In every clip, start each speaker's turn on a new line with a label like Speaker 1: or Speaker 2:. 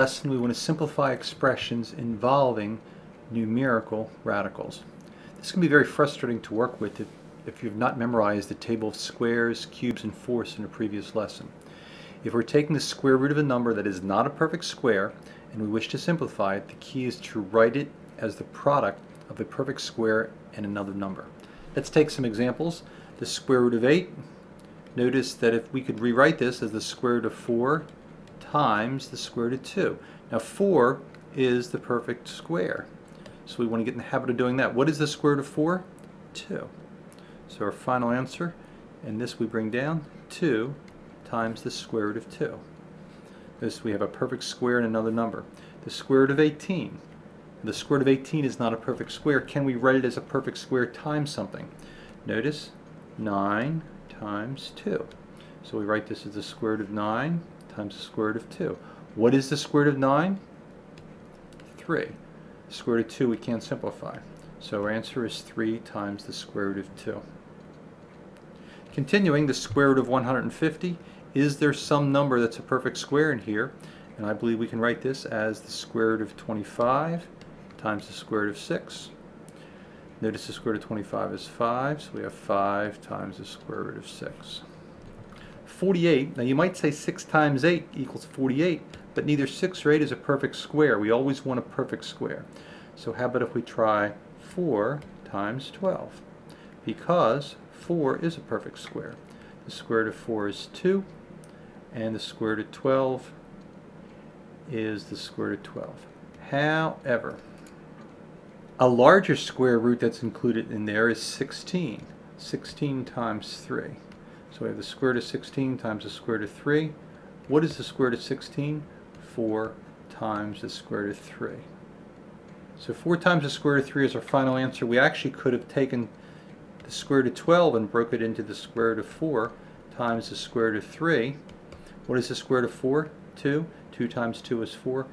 Speaker 1: lesson we want to simplify expressions involving numerical radicals. This can be very frustrating to work with if, if you've not memorized the table of squares, cubes, and fourths in a previous lesson. If we're taking the square root of a number that is not a perfect square and we wish to simplify it, the key is to write it as the product of a perfect square and another number. Let's take some examples. The square root of 8. Notice that if we could rewrite this as the square root of 4 times the square root of 2. Now 4 is the perfect square. So we want to get in the habit of doing that. What is the square root of 4? 2. So our final answer, and this we bring down, 2 times the square root of 2. This we have a perfect square and another number. The square root of 18. The square root of 18 is not a perfect square. Can we write it as a perfect square times something? Notice 9 times 2. So we write this as the square root of 9 times the square root of 2. What is the square root of 9? 3. The square root of 2 we can't simplify. So our answer is 3 times the square root of 2. Continuing, the square root of 150. Is there some number that's a perfect square in here? And I believe we can write this as the square root of 25 times the square root of 6. Notice the square root of 25 is 5, so we have 5 times the square root of 6. 48, now you might say 6 times 8 equals 48, but neither 6 or 8 is a perfect square. We always want a perfect square. So how about if we try 4 times 12? Because 4 is a perfect square. The square root of 4 is 2, and the square root of 12 is the square root of 12. However, a larger square root that's included in there is 16. 16 times 3. So we have the square root of 16 times the square root of 3. What is the square root of 16? 4 times the square root of 3. So 4 times the square root of 3 is our final answer. We actually could have taken the square root of 12 and broke it into the square root of 4 times the square root of 3. What is the square root of 4? 2. 2 times 2 is 4.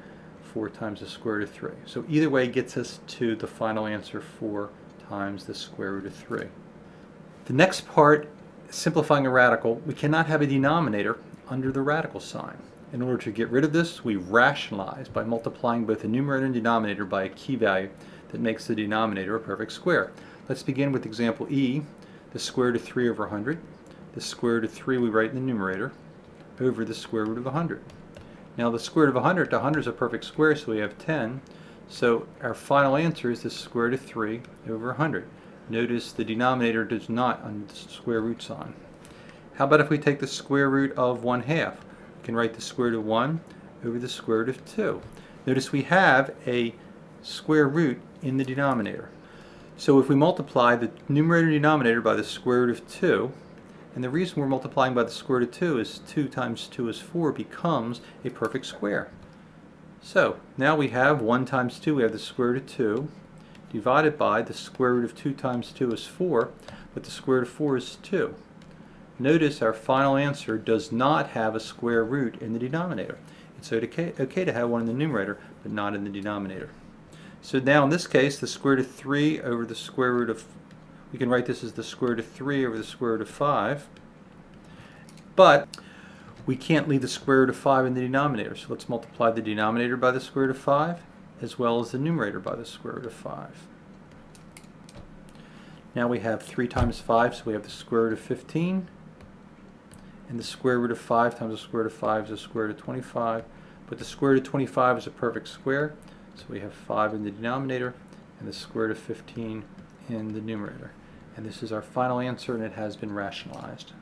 Speaker 1: 4 times the square root of 3. So either way gets us to the final answer 4 times the square root of 3. The next part simplifying a radical, we cannot have a denominator under the radical sign. In order to get rid of this, we rationalize by multiplying both the numerator and denominator by a key value that makes the denominator a perfect square. Let's begin with example E, the square root of 3 over 100. The square root of 3 we write in the numerator over the square root of 100. Now the square root of 100, to 100 is a perfect square, so we have 10. So our final answer is the square root of 3 over 100. Notice the denominator does not on square root sign. How about if we take the square root of 1 half? We can write the square root of 1 over the square root of 2. Notice we have a square root in the denominator. So if we multiply the numerator and denominator by the square root of 2, and the reason we're multiplying by the square root of 2 is 2 times 2 is 4 becomes a perfect square. So now we have 1 times 2, we have the square root of 2, divided by the square root of 2 times 2 is 4, but the square root of 4 is 2. Notice our final answer does not have a square root in the denominator. It's okay, okay to have one in the numerator, but not in the denominator. So now in this case, the square root of 3 over the square root of, we can write this as the square root of 3 over the square root of 5. But we can't leave the square root of 5 in the denominator, so let's multiply the denominator by the square root of 5 as well as the numerator by the square root of 5. Now we have 3 times 5, so we have the square root of 15. And the square root of 5 times the square root of 5 is the square root of 25. But the square root of 25 is a perfect square, so we have 5 in the denominator and the square root of 15 in the numerator. And this is our final answer, and it has been rationalized.